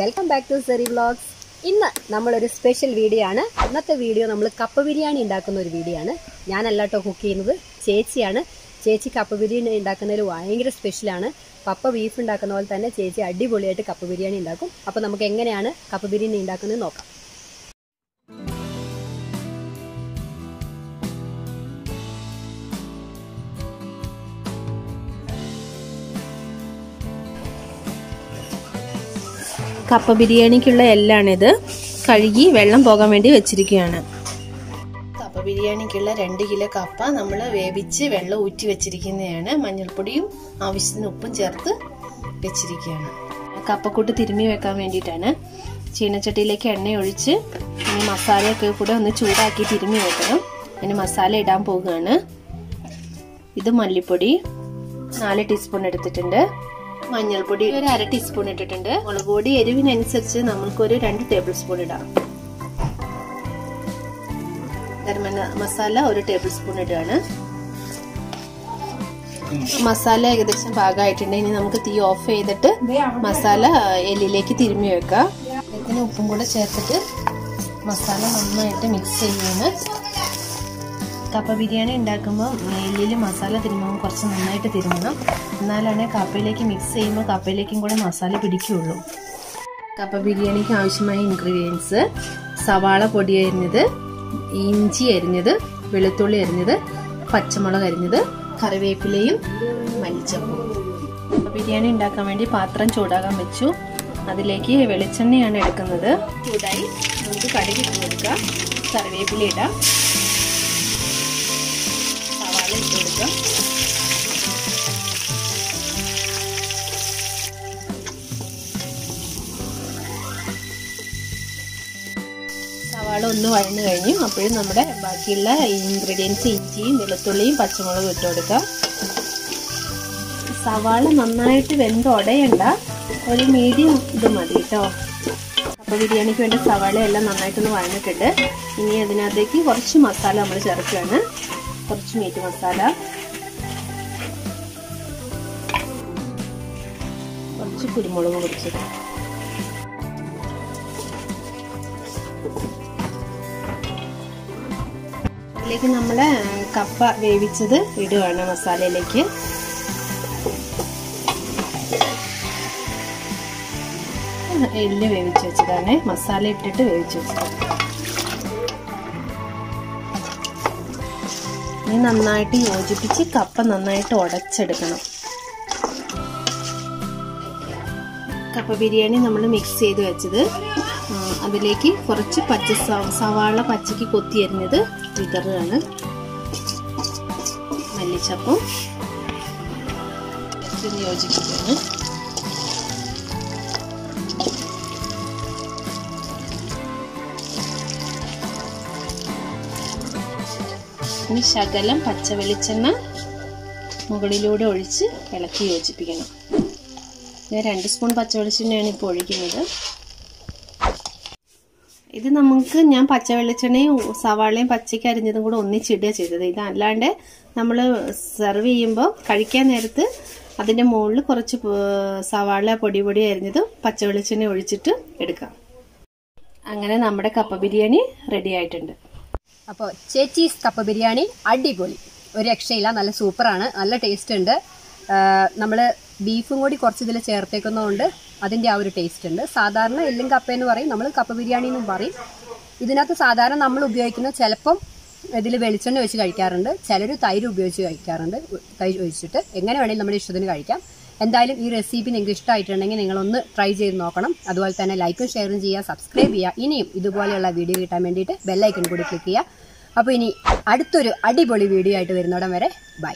Welcome back to സെറി vlogs ഇന്ന് നമ്മളൊരു സ്പെഷ്യൽ വീഡിയോ ആണ്. ഇന്നത്തെ വീഡിയോ നമ്മൾ കപ്പ ബിരിയാണി ഉണ്ടാക്കുന്ന ഒരു വീഡിയോ ആണ്. ഞാനല്ല കേട്ടോ കുക്ക് ചെയ്യുന്നത്. ചേച്ചിയാണ്. ചേച്ചി കപ്പ ബിരിയാണി ഉണ്ടാക്കുന്നതിൽ ഭയങ്കര സ്പെഷ്യലാണ് പപ്പ ബീഫ് ഉണ്ടാക്കുന്ന പോലെ തന്നെ ചേച്ചി അടിപൊളിയായിട്ട് കപ്പ ബിരിയാണി ഉണ്ടാക്കും. അപ്പോൾ നമുക്ക് എങ്ങനെയാണ് കപ്പ ബിരിയാണി ഉണ്ടാക്കുന്നത് നോക്കാം. കപ്പ ബിരിയാണിക്കുള്ള എല്ലാണിത് കഴുകി വെള്ളം പോകാൻ വേണ്ടി വെച്ചിരിക്കുകയാണ്. കപ്പ ബിരിയാണിക്കുള്ള രണ്ട് കിലോ കപ്പ നമ്മൾ വേവിച്ച് വെള്ളം ഊറ്റി വെച്ചിരിക്കുന്നതാണ്. മഞ്ഞൾപ്പൊടിയും ആവശ്യത്തിന് ഉപ്പും ചേർത്ത് വെച്ചിരിക്കുകയാണ്. കപ്പക്കൂട്ട് തിരുമ്മി വെക്കാൻ വേണ്ടിയിട്ടാണ്. ചീനച്ചട്ടിയിലേക്ക് എണ്ണ ഒഴിച്ച് ഇനി മസാലയൊക്കെ കൂടെ ഒന്ന് ചൂടാക്കി തിരുമ്മി വെക്കണം. ഇനി മസാല ഇടാൻ പോകുകയാണ് ഇത് മല്ലിപ്പൊടി നാല് ടീസ്പൂൺ എടുത്തിട്ടുണ്ട്. മഞ്ഞൾപ്പൊടി ഒരു അര ടീസ്പൂൺ ഇട്ടിട്ടുണ്ട്. മുളക് പൊടി എരിവിനനുസരിച്ച് നമുക്കൊരു രണ്ട് ടേബിൾ സ്പൂൺ ഇടാം. ഗരം മസാല ഒരു ടേബിൾ സ്പൂൺ ഇടുകയാണ്. മസാല ഏകദേശം പാകമായിട്ടുണ്ട്. ഇനി നമുക്ക് തീ ഓഫ് ചെയ്തിട്ട് മസാല എല്ലിലേക്ക് തിരുമ്മി വെക്കാം. ഇതിന് ഉപ്പും കൂടെ ചേർത്തിട്ട് മസാല നന്നായിട്ട് മിക്സ് ചെയ്യുകയാണ്. കപ്പ ബിരിയാണി ഉണ്ടാക്കുമ്പോൾ എല്ലിൽ മസാല തിരുമ്മുമ്പോൾ കുറച്ച് നന്നായിട്ട് തിരുമണം എന്നാലാണ് കപ്പയിലേക്ക് മിക്സ് ചെയ്യുമ്പോൾ കപ്പയിലേക്കും കൂടെ മസാല പിടിക്കുകയുള്ളൂ. കപ്പ ബിരിയാണിക്ക് ആവശ്യമായ ഇൻഗ്രീഡിയൻസ് സവാള പൊടി അരിഞ്ഞത് ഇഞ്ചി അരിഞ്ഞത് വെളുത്തുള്ളി അരിഞ്ഞത് പച്ചമുളക് അരിഞ്ഞത് കറിവേപ്പിലയും മല്ലിച്ചപ്പും. കപ്പ ബിരിയാണി ഉണ്ടാക്കാൻ വേണ്ടി പാത്രം ചൂടാകാൻ വെച്ചു. അതിലേക്ക് വെളിച്ചെണ്ണയാണ് എടുക്കുന്നത്. ചൂടായി നമുക്ക് കടുകിട്ട് കൊടുക്കുക കൊടുക്കാം. കറിവേപ്പില ഇടാം. ഇട്ട് സവാള ഒന്ന് വഴന്നു കഴിഞ്ഞു. അപ്പോഴും നമ്മുടെ ബാക്കിയുള്ള ഇൻഗ്രീഡിയൻസ് ഇഞ്ചിയും വെളുത്തുള്ളിയും പച്ചമുളകും ഇട്ട് കൊടുക്കാം. സവാള നന്നായിട്ട് വെന്ത് ഉടയണ്ട ഒരു മീഡിയം ഇത് മതി കേട്ടോ. അപ്പോൾ ബിരിയാണിക്ക് വേണ്ട സവാളയെല്ലാം നന്നായിട്ടൊന്ന് വഴന്നിട്ടുണ്ട്. ഇനി അതിനകത്തേക്ക് കുറച്ച് മസാല നമ്മൾ ചേർക്കുകയാണ്. കുറച്ച് മീറ്റ് മസാല കുറച്ച് കുരുമുളക് പൊടിച്ചത് ഇതിലേക്ക് നമ്മൾ കപ്പ വേവിച്ചത് ഇടുകയാണ് മസാലയിലേക്ക്. എല്ല് വേവിച്ച് വെച്ചതാണ്. മസാല ഇട്ടിട്ട് വേവിച്ച് വെച്ചത് ഇനി നന്നായിട്ട് യോജിപ്പിച്ച് കപ്പ നന്നായിട്ട് ഉടച്ചെടുക്കണം. കപ്പ ബിരിയാണി നമ്മൾ മിക്സ് ചെയ്ത് വെച്ചത്. അതിലേക്ക് കുറച്ച് പച്ച സവാള പച്ചക്ക് കൊത്തി അരിഞ്ഞത് വിതറുകയാണ്. മല്ലിച്ചപ്പം യോജിപ്പിക്കുകയാണ്. ഇനി ശകലം പച്ച വെളിച്ചെണ്ണ മുകളിലൂടെ ഒഴിച്ച് ഇളക്കി യോജിപ്പിക്കണം. ഞാൻ രണ്ട് സ്പൂൺ പച്ച വെളിച്ചെണ്ണയാണ് ഇപ്പോൾ ഒഴിക്കുന്നത്. ഇത് നമുക്ക് ഞാൻ പച്ച വെളിച്ചെണ്ണയും സവാളയും പച്ചയ്ക്ക് അരിഞ്ഞതും കൂടെ ഒന്നിച്ചിടുക ചെയ്തത്. ഇത് അല്ലാണ്ട് നമ്മൾ സെർവ് ചെയ്യുമ്പോൾ കഴിക്കാൻ നേരത്ത് അതിന്റെ മുകളിൽ കുറച്ച് സവാള പൊടി പൊടി അരിഞ്ഞതും പച്ച വെളിച്ചെണ്ണ ഒഴിച്ചിട്ട് എടുക്കാം. അങ്ങനെ നമ്മുടെ കപ്പ ബിരിയാണി റെഡി ആയിട്ടുണ്ട്. അപ്പോൾ ചേച്ചീസ് കപ്പ ബിരിയാണി അടിപൊളി. ഒരു രക്ഷയില്ല. നല്ല സൂപ്പറാണ്. നല്ല ടേസ്റ്റ് ഉണ്ട്. നമ്മൾ ബീഫും കൂടി കുറച്ച് ഇതിൽ ചേർത്തേക്കുന്നതുകൊണ്ട് അതിന്റെ ആ ഒരു ടേസ്റ്റ് ഉണ്ട്. സാധാരണ എല്ലും കപ്പ എന്ന് പറയും. നമ്മൾ കപ്പ ബിരിയാണി എന്നും പറയും. ഇതിനകത്ത് സാധാരണ നമ്മൾ ഉപയോഗിക്കുന്ന ചിലപ്പം ഇതിൽ വെളിച്ചെണ്ണ വെച്ച് കഴിക്കാറുണ്ട്. ചിലർ തൈര് ഉപയോഗിച്ച് കഴിക്കാറുണ്ട്. തൈര് ഒഴിച്ചിട്ട് എങ്ങനെ വേണമെങ്കിലും നമ്മുടെ ഇഷ്ടത്തിന് കഴിക്കാം. എന്തായാലും ഈ റെസിപ്പി നിങ്ങൾക്ക് ഇഷ്ടമായിട്ടുണ്ടെങ്കിൽ നിങ്ങളൊന്ന് ട്രൈ ചെയ്ത് നോക്കണം. അതുപോലെ തന്നെ ലൈക്കും ഷെയറും ചെയ്യുക സബ്സ്ക്രൈബ് ചെയ്യുക. ഇനിയും ഇതുപോലെയുള്ള വീഡിയോ കിട്ടാൻ വേണ്ടിയിട്ട് ബെല്ലൈക്കൺ കൂടി ക്ലിക്ക് ചെയ്യുക. അപ്പോൾ ഇനി അടുത്തൊരു അടിപൊളി വീഡിയോ ആയിട്ട് വരുന്നോടം വരെ. ബൈ